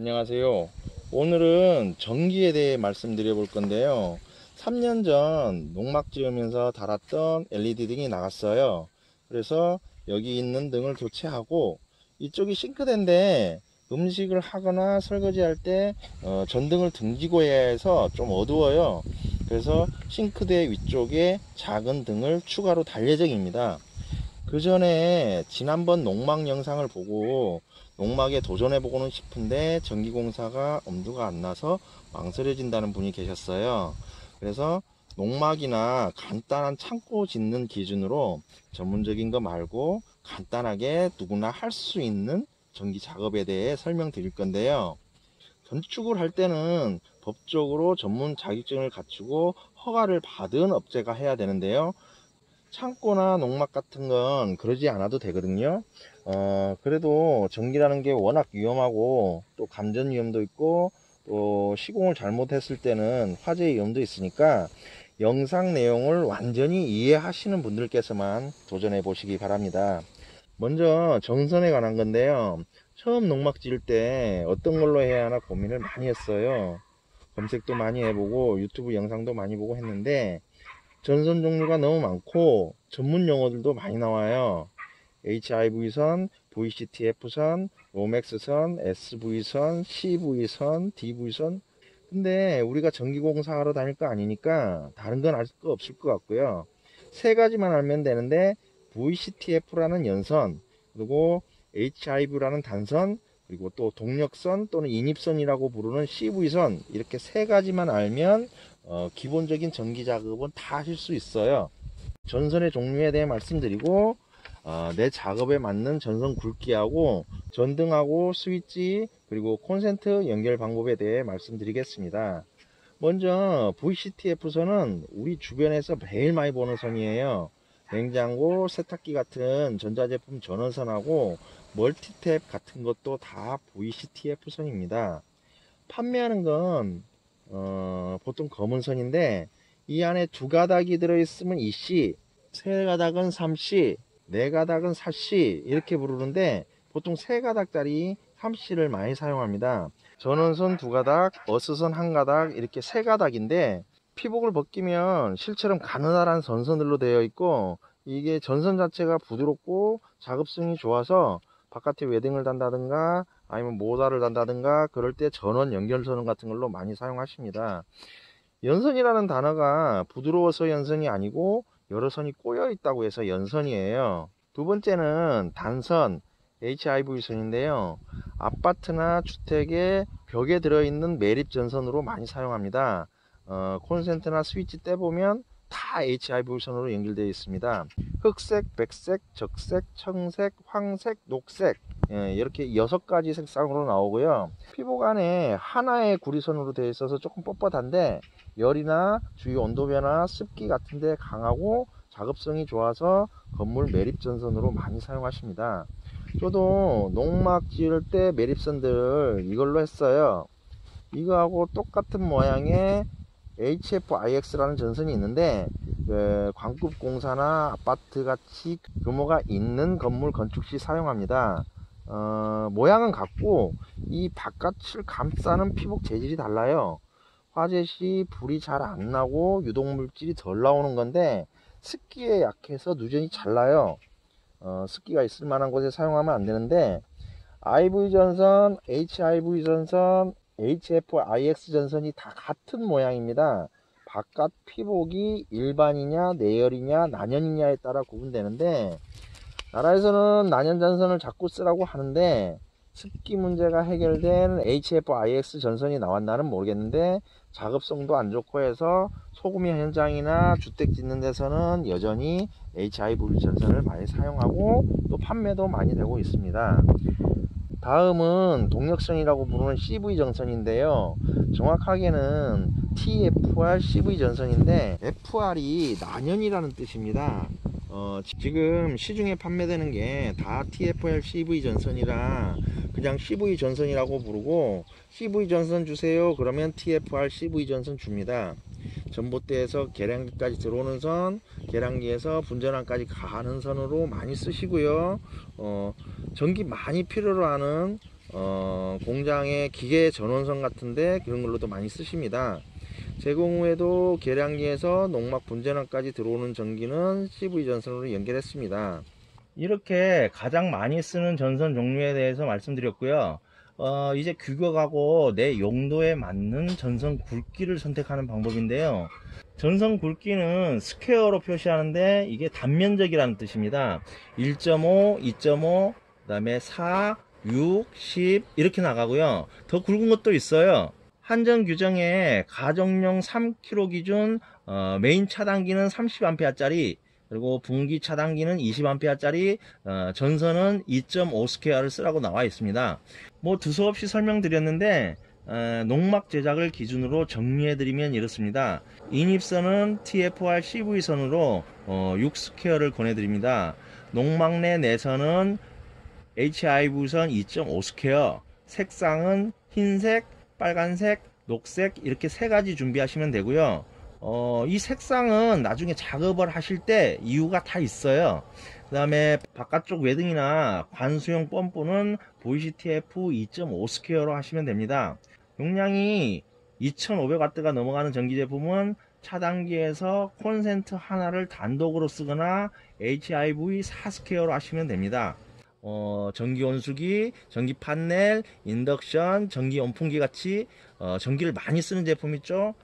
안녕하세요. 오늘은 전기에 대해 말씀드려 볼 건데요. 3년 전 농막 지으면서 달았던 LED 등이 나갔어요. 그래서 여기 있는 등을 교체하고 이쪽이 싱크대인데 음식을 하거나 설거지 할 때 어, 전등을 등지고 해야 해서 좀 어두워요. 그래서 싱크대 위쪽에 작은 등을 추가로 달 예정입니다. 그 전에 지난번 농막 영상을 보고 농막에 도전해보고는 싶은데 전기공사가 엄두가 안 나서 망설여진다는 분이 계셨어요. 그래서 농막이나 간단한 창고 짓는 기준으로 전문적인 거 말고 간단하게 누구나 할 수 있는 전기 작업에 대해 설명드릴 건데요. 건축을 할 때는 법적으로 전문 자격증을 갖추고 허가를 받은 업체가 해야 되는데요. 창고나 농막 같은 건 그러지 않아도 되거든요. 어, 그래도 전기라는 게 워낙 위험하고 또 감전 위험도 있고 또 시공을 잘못했을 때는 화재 위험도 있으니까 영상 내용을 완전히 이해하시는 분들께서만 도전해 보시기 바랍니다. 먼저 전선에 관한 건데요. 처음 농막 지을 때 어떤 걸로 해야 하나 고민을 많이 했어요. 검색도 많이 해보고 유튜브 영상도 많이 보고 했는데 전선 종류가 너무 많고 전문 용어들도 많이 나와요. HIV선, VCTF선, 로맥스선, SV선, CV선, DV선. 근데 우리가 전기공사하러 다닐 거 아니니까 다른 건 알 거 없을 것 같고요. 세 가지만 알면 되는데 VCTF라는 연선, 그리고 HIV라는 단선, 그리고 또 동력선 또는 인입선이라고 부르는 CV선 이렇게 세 가지만 알면 어, 기본적인 전기 작업은 다 하실 수 있어요. 전선의 종류에 대해 말씀드리고 어, 내 작업에 맞는 전선 굵기하고 전등하고 스위치 그리고 콘센트 연결 방법에 대해 말씀드리겠습니다. 먼저 VCTF선은 우리 주변에서 제일 많이 보는 선이에요. 냉장고, 세탁기 같은 전자제품 전원선하고 멀티탭 같은 것도 다 VCTF 선입니다. 판매하는 건 어, 보통 검은 선인데 이 안에 두 가닥이 들어있으면 2C, 세 가닥은 3C, 네 가닥은 4C 이렇게 부르는데 보통 세 가닥짜리 3C를 많이 사용합니다. 전원선 두 가닥, 어스선 한 가닥 이렇게 세 가닥인데 피복을 벗기면 실처럼 가느다란 전선들로 되어 있고 이게 전선 자체가 부드럽고 작업성이 좋아서 바깥에 웨딩을 단다든가 아니면 모다를 단다든가 그럴 때 전원 연결선 같은 걸로 많이 사용하십니다. 연선이라는 단어가 부드러워서 연선이 아니고 여러 선이 꼬여 있다고 해서 연선이에요. 두 번째는 단선 HIV선인데요. 아파트나 주택의 벽에 들어있는 매립 전선으로 많이 사용합니다. 어, 콘센트나 스위치 떼보면 다 HIV선으로 연결되어 있습니다. 흑색, 백색, 적색, 청색, 황색, 녹색 예, 이렇게 여섯 가지 색상으로 나오고요. 피복 안에 하나의 구리선으로 되어 있어서 조금 뻣뻣한데 열이나 주위 온도 변화, 습기 같은데 강하고 작업성이 좋아서 건물 매립 전선으로 많이 사용하십니다. 저도 농막 지을 때 매립선들 이걸로 했어요. 이거하고 똑같은 모양의 HFIX라는 전선이 있는데 그 광급 공사나 아파트 같이 규모가 있는 건물 건축 시 사용합니다. 어, 모양은 같고 이 바깥을 감싸는 피복 재질이 달라요. 화재 시 불이 잘 안 나고 유독 물질이 덜 나오는 건데 습기에 약해서 누전이 잘 나요. 어, 습기가 있을 만한 곳에 사용하면 안 되는데 IV 전선, HIV 전선, HFIX 전선이 다 같은 모양입니다. 바깥 피복이 일반이냐, 내열이냐, 난연이냐에 따라 구분되는데 나라에서는 난연 전선을 자꾸 쓰라고 하는데 습기 문제가 해결된 HFIX 전선이 나왔나는 모르겠는데 작업성도 안 좋고 해서 소금이 현장이나 주택 짓는 데서는 여전히 HIV 전선을 많이 사용하고 또 판매도 많이 되고 있습니다. 다음은 동력선이라고 부르는 CV 전선인데요. 정확하게는 TFR CV 전선인데 FR이 난연이라는 뜻입니다. 어, 지금 시중에 판매되는 게 다 TFR CV 전선이라 그냥 CV 전선이라고 부르고 CV 전선 주세요 그러면 TFR CV 전선 줍니다. 전봇대에서 계량기까지 들어오는 선, 계량기에서 분전환까지 가는 선으로 많이 쓰시고요. 어, 전기 많이 필요로 하는 어, 공장의 기계 전원선 같은데 그런 걸로도 많이 쓰십니다. 제공 후에도 계량기에서 농막 분전원까지 들어오는 전기는 CV 전선으로 연결했습니다. 이렇게 가장 많이 쓰는 전선 종류에 대해서 말씀드렸고요. 어, 이제 규격하고 내 용도에 맞는 전선 굵기를 선택하는 방법인데요. 전선 굵기는 square로 표시하는데 이게 단면적이라는 뜻입니다. 1.5, 2.5, 그 다음에 4, 6, 10 이렇게 나가고요. 더 굵은 것도 있어요. 한전 규정에 가정용 3kW 기준 어, 메인 차단기는 30A짜리 그리고 분기 차단기는 20A짜리 어, 전선은 2.5 square를 쓰라고 나와 있습니다. 뭐 두서없이 설명드렸는데 어, 농막 제작을 기준으로 정리해드리면 이렇습니다. 인입선은 TFR CV선으로 어, 6square를 권해드립니다. 농막 내 내선은 HIV선 2.5 square 색상은 흰색, 빨간색, 녹색 이렇게 세 가지 준비하시면 되고요. 어, 이 색상은 나중에 작업을 하실 때 이유가 다 있어요. 그 다음에 바깥쪽 외등이나 관수용 펌프는 VCTF 2.5 square로 하시면 됩니다. 용량이 2500W가 넘어가는 전기 제품은 차단기에서 콘센트 하나를 단독으로 쓰거나 HIV 4square로 하시면 됩니다. 어, 전기 온수기, 전기 판넬, 인덕션, 전기 온풍기 같이 어, 전기를 많이 쓰는 제품 있죠.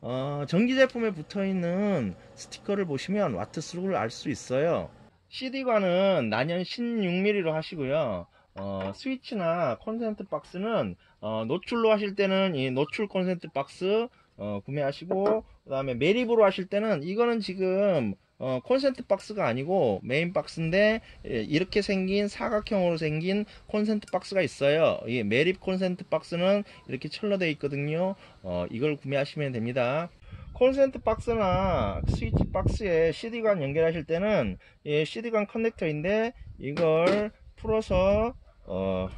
어, 전기 제품에 붙어 있는 스티커를 보시면 와트 수를 알 수 있어요. CD관은 난연 16mm로 하시고요. 어, 스위치나 콘센트 박스는 어, 노출로 하실 때는 이 노출 콘센트 박스 어, 구매하시고 그 다음에 매립으로 하실 때는 이거는 지금 어, 콘센트 박스가 아니고 메인 박스인데 예, 이렇게 생긴 사각형으로 생긴 콘센트 박스가 있어요. 이 매립 콘센트 박스는 이렇게 철로되어 있거든요. 어, 이걸 구매하시면 됩니다. 콘센트 박스나 스위치 박스에 CD관 연결하실 때는 예, CD관 커넥터인데 이걸 풀어서 어,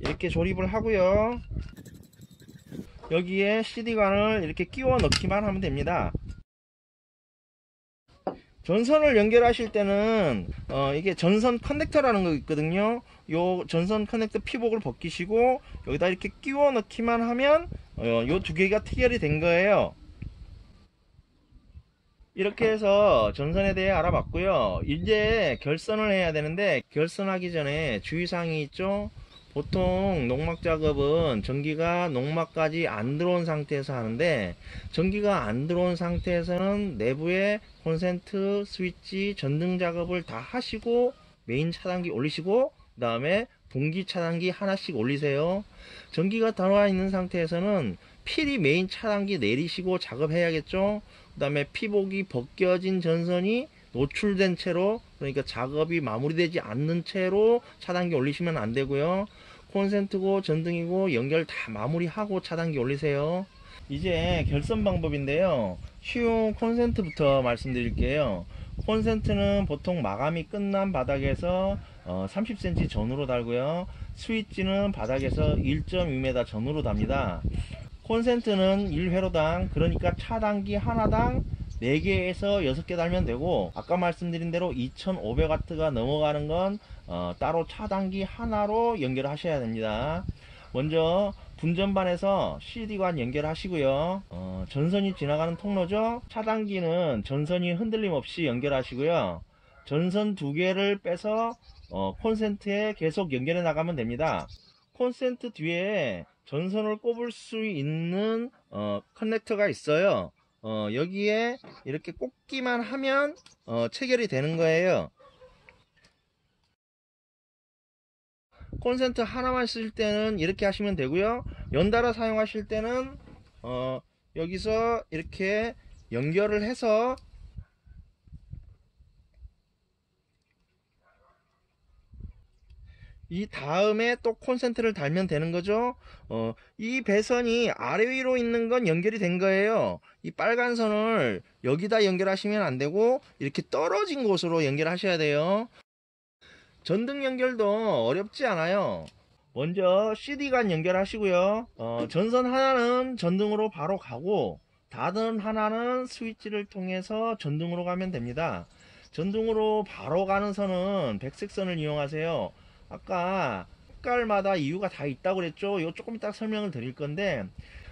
이렇게 조립을 하고요. 여기에 CD관을 이렇게 끼워 넣기만 하면 됩니다. 전선을 연결하실 때는 어, 이게 전선 커넥터라는 거 있거든요. 요 전선 커넥터 피복을 벗기시고 여기다 이렇게 끼워 넣기만 하면 어, 요두 개가 티결이 된 거예요. 이렇게 해서 전선에 대해 알아봤고요. 이제 결선을 해야 되는데 결선하기 전에 주의사항이 있죠. 보통 농막 작업은 전기가 농막까지 안 들어온 상태에서 하는데 전기가 안 들어온 상태에서는 내부에 콘센트, 스위치, 전등 작업을 다 하시고 메인 차단기 올리시고 그 다음에 분기 차단기 하나씩 올리세요. 전기가 들어와 있는 상태에서는 필히 메인 차단기 내리시고 작업해야겠죠. 그 다음에 피복이 벗겨진 전선이 노출된 채로 그러니까 작업이 마무리되지 않는 채로 차단기 올리시면 안 되고요. 콘센트고 전등이고 연결 다 마무리하고 차단기 올리세요. 이제 결선 방법인데요. 쉬운 콘센트부터 말씀드릴게요. 콘센트는 보통 마감이 끝난 바닥에서 어, 30cm 전후로 달고요. 스위치는 바닥에서 1.2m 전후로 답니다. 콘센트는 1회로당 그러니까 차단기 하나당 4개에서 6개 달면 되고 아까 말씀드린 대로 2500W가 넘어가는 건 어, 따로 차단기 하나로 연결하셔야 됩니다. 먼저 분전반에서 CD관 연결하시고요. 어, 전선이 지나가는 통로죠. 차단기는 전선이 흔들림 없이 연결하시고요. 전선 두 개를 빼서 어, 콘센트에 계속 연결해 나가면 됩니다. 콘센트 뒤에 전선을 꼽을 수 있는 어, 커넥터가 있어요. 어, 여기에 이렇게 꽂기만 하면 어, 체결이 되는 거예요. 콘센트 하나만 쓸 때는 이렇게 하시면 되고요. 연달아 사용하실 때는 어, 여기서 이렇게 연결을 해서 이 다음에 또 콘센트를 달면 되는 거죠. 어, 이 배선이 아래 위로 있는 건 연결이 된 거예요. 이 빨간 선을 여기다 연결하시면 안 되고 이렇게 떨어진 곳으로 연결하셔야 돼요. 전등 연결도 어렵지 않아요. 먼저 CD간 연결하시고요. 어, 전선 하나는 전등으로 바로 가고 다른 하나는 스위치를 통해서 전등으로 가면 됩니다. 전등으로 바로 가는 선은 백색 선을 이용하세요. 아까 색깔마다 이유가 다 있다고 그랬죠. 이거 조금 이따 설명을 드릴 건데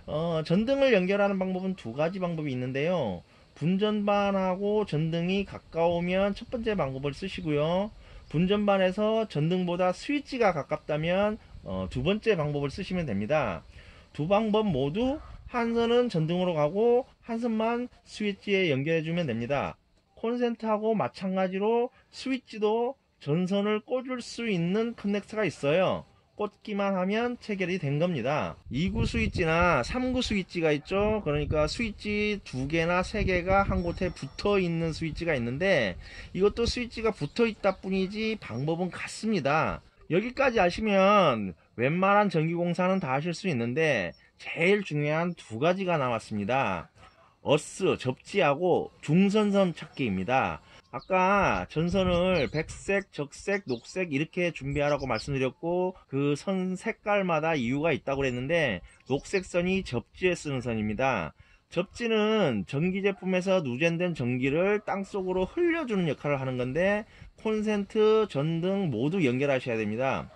어, 전등을 연결하는 방법은 두 가지 방법이 있는데요. 분전반하고 전등이 가까우면 첫 번째 방법을 쓰시고요. 분전반에서 전등보다 스위치가 가깝다면 어, 두 번째 방법을 쓰시면 됩니다. 두 방법 모두 한 선은 전등으로 가고 한 선만 스위치에 연결해 주면 됩니다. 콘센트하고 마찬가지로 스위치도 전선을 꽂을 수 있는 커넥터가 있어요. 꽂기만 하면 체결이 된 겁니다. 2구 스위치나 3구 스위치가 있죠. 그러니까 스위치 두 개나 세 개가 한 곳에 붙어 있는 스위치가 있는데 이것도 스위치가 붙어 있다 뿐이지 방법은 같습니다. 여기까지 아시면 웬만한 전기공사는 다 하실 수 있는데 제일 중요한 두 가지가 남았습니다. 어스 접지하고 중선선 찾기입니다. 아까 전선을 백색, 적색, 녹색 이렇게 준비하라고 말씀드렸고 그 선 색깔마다 이유가 있다고 그랬는데 녹색 선이 접지에 쓰는 선입니다. 접지는 전기 제품에서 누전된 전기를 땅속으로 흘려주는 역할을 하는 건데 콘센트, 전등 모두 연결하셔야 됩니다.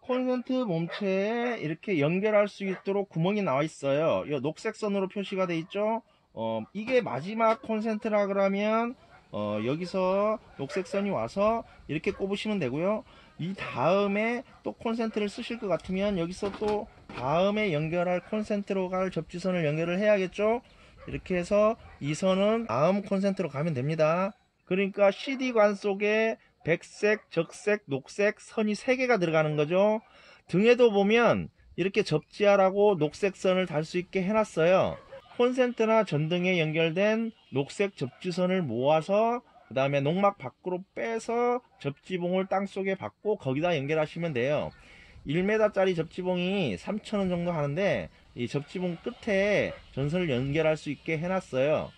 콘센트 몸체에 이렇게 연결할 수 있도록 구멍이 나와 있어요. 이 녹색 선으로 표시가 돼 있죠. 어, 이게 마지막 콘센트라 그러면 어, 여기서 녹색 선이 와서 이렇게 꼽으시면 되고요. 이 다음에 또 콘센트를 쓰실 것 같으면 여기서 또 다음에 연결할 콘센트로 갈 접지선을 연결을 해야겠죠. 이렇게 해서 이 선은 다음 콘센트로 가면 됩니다. 그러니까 CD관 속에 백색, 적색, 녹색 선이 3개가 들어가는 거죠. 등에도 보면 이렇게 접지하라고 녹색 선을 달 수 있게 해놨어요. 콘센트나 전등에 연결된 녹색 접지선을 모아서 그 다음에 농막 밖으로 빼서 접지봉을 땅속에 받고 거기다 연결하시면 돼요. 1m짜리 접지봉이 3,000원 정도 하는데 이 접지봉 끝에 전선을 연결할 수 있게 해놨어요.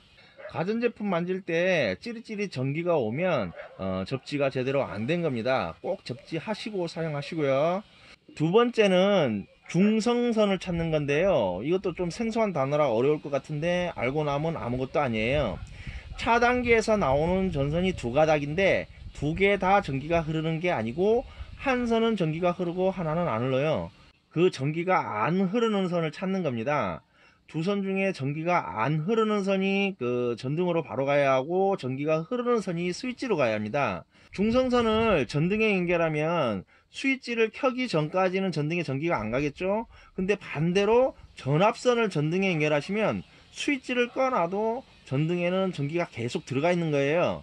가전제품 만질 때 찌릿찌릿 전기가 오면 어, 접지가 제대로 안 된 겁니다. 꼭 접지하시고 사용하시고요. 두 번째는 중성선을 찾는 건데요. 이것도 좀 생소한 단어라 어려울 것 같은데 알고 나면 아무것도 아니에요. 차단기에서 나오는 전선이 두 가닥인데 두 개 다 전기가 흐르는 게 아니고 한 선은 전기가 흐르고 하나는 안 흘러요. 그 전기가 안 흐르는 선을 찾는 겁니다. 두 선 중에 전기가 안 흐르는 선이 그 전등으로 바로 가야 하고 전기가 흐르는 선이 스위치로 가야 합니다. 중성선을 전등에 연결하면 스위치를 켜기 전까지는 전등에 전기가 안 가겠죠? 근데 반대로 전압선을 전등에 연결하시면 스위치를 꺼놔도 전등에는 전기가 계속 들어가 있는 거예요.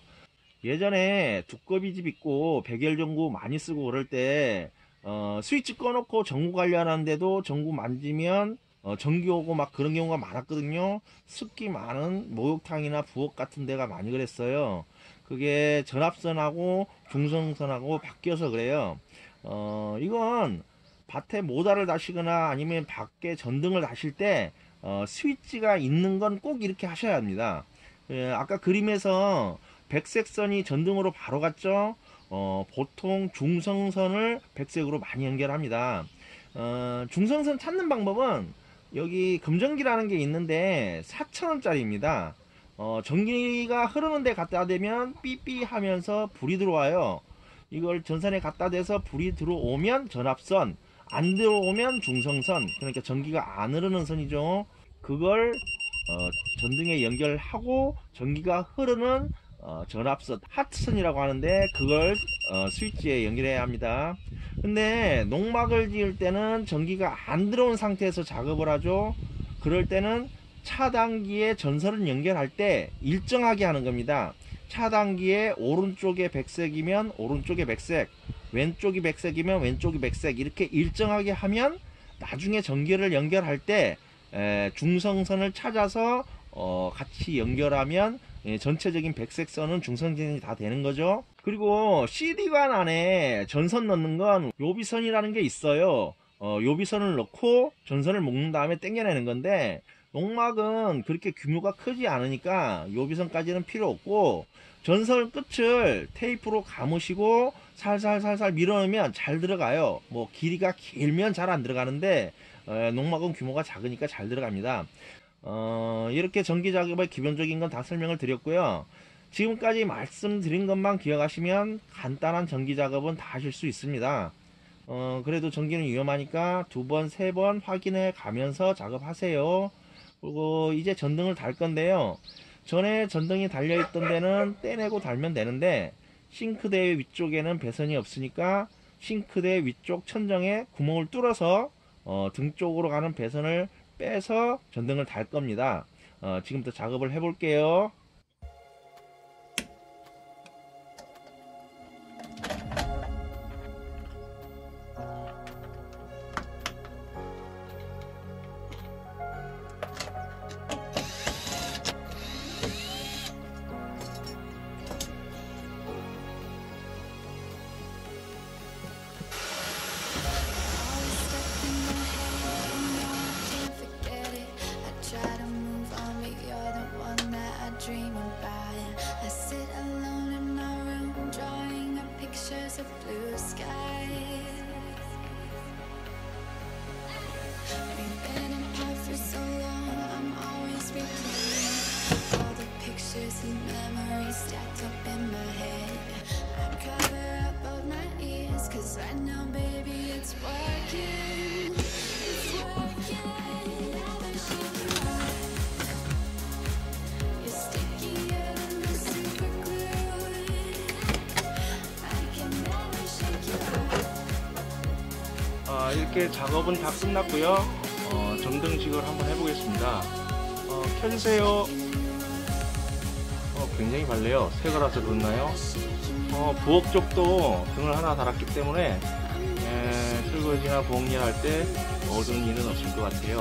예전에 두꺼비 집 있고 백열 전구 많이 쓰고 그럴 때 어, 스위치 꺼놓고 전구 관리하는데도 전구 만지면 어, 전기 오고 막 그런 경우가 많았거든요. 습기 많은 목욕탕이나 부엌 같은 데가 많이 그랬어요. 그게 전압선하고 중성선하고 바뀌어서 그래요. 어, 이건 밭에 모다를 다시거나 아니면 밖에 전등을 다실 때 어, 스위치가 있는 건 꼭 이렇게 하셔야 합니다. 예, 아까 그림에서 백색선이 전등으로 바로 갔죠. 어, 보통 중성선을 백색으로 많이 연결합니다. 어, 중성선 찾는 방법은 여기 금전기라는 게 있는데 4,000원짜리입니다. 어, 전기가 흐르는 데 갖다 대면 삐삐 하면서 불이 들어와요. 이걸 전선에 갖다 대서 불이 들어오면 전압선, 안 들어오면 중성선, 그러니까 전기가 안 흐르는 선이죠. 그걸 어, 전등에 연결하고 전기가 흐르는 어, 전압선 하트선이라고 하는데 그걸 어, 스위치에 연결해야 합니다. 근데 농막을 지을 때는 전기가 안 들어온 상태에서 작업을 하죠. 그럴 때는 차단기에 전선을 연결할 때 일정하게 하는 겁니다. 차단기에 오른쪽에 백색이면 오른쪽에 백색, 왼쪽이 백색이면 왼쪽이 백색 이렇게 일정하게 하면 나중에 전기를 연결할 때 에, 중성선을 찾아서 어, 같이 연결하면 예, 전체적인 백색 선은 중성선이 다 되는 거죠. 그리고 CD관 안에 전선 넣는 건 요비선이라는 게 있어요. 어, 요비선을 넣고 전선을 묶는 다음에 당겨내는 건데 농막은 그렇게 규모가 크지 않으니까 요비선까지는 필요 없고 전선 끝을 테이프로 감으시고 살살살살 밀어넣으면 잘 들어가요. 뭐 길이가 길면 잘 안 들어가는데 어, 농막은 규모가 작으니까 잘 들어갑니다. 어, 이렇게 전기 작업의 기본적인 건 다 설명을 드렸고요. 지금까지 말씀드린 것만 기억하시면 간단한 전기 작업은 다 하실 수 있습니다. 어, 그래도 전기는 위험하니까 두 번, 세 번 확인해 가면서 작업하세요. 그리고 이제 전등을 달 건데요. 전에 전등이 달려있던 데는 떼내고 달면 되는데, 싱크대 위쪽에는 배선이 없으니까, 싱크대 위쪽 천정에 구멍을 뚫어서, 어, 등 쪽으로 가는 배선을 빼서 전등을 달 겁니다. 어, 지금부터 작업을 해볼게요. Pictures of blue skies. 아, 이렇게 작업은 다 끝났고요. 어, 점등식을 한번 해보겠습니다. 어, 켜주세요. 어, 굉장히 밝네요. 새 거라서 그렇나요? 어, 부엌 쪽도 등을 하나 달았기 때문에 에, 설거지나 부엌일 할 때 어두운 일은 없을 것 같아요.